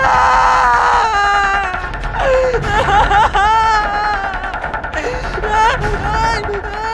Ah! 아! 아!